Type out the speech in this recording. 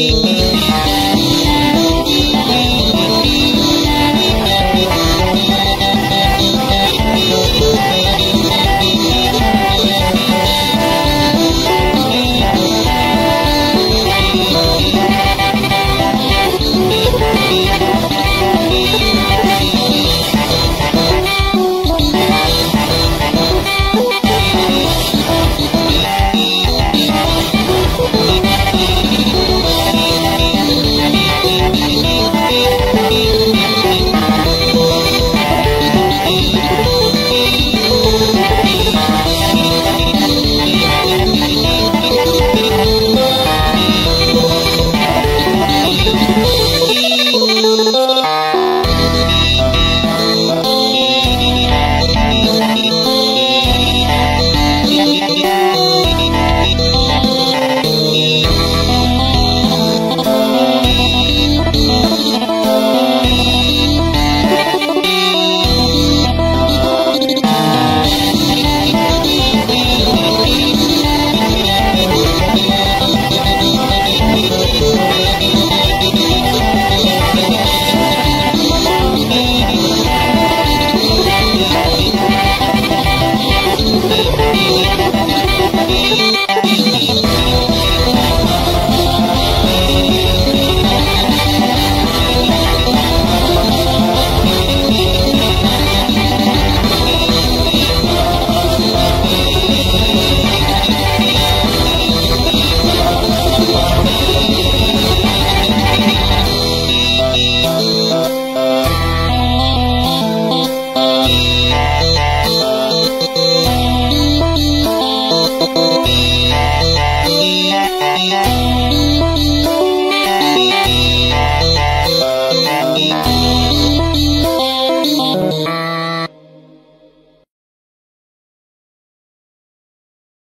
me.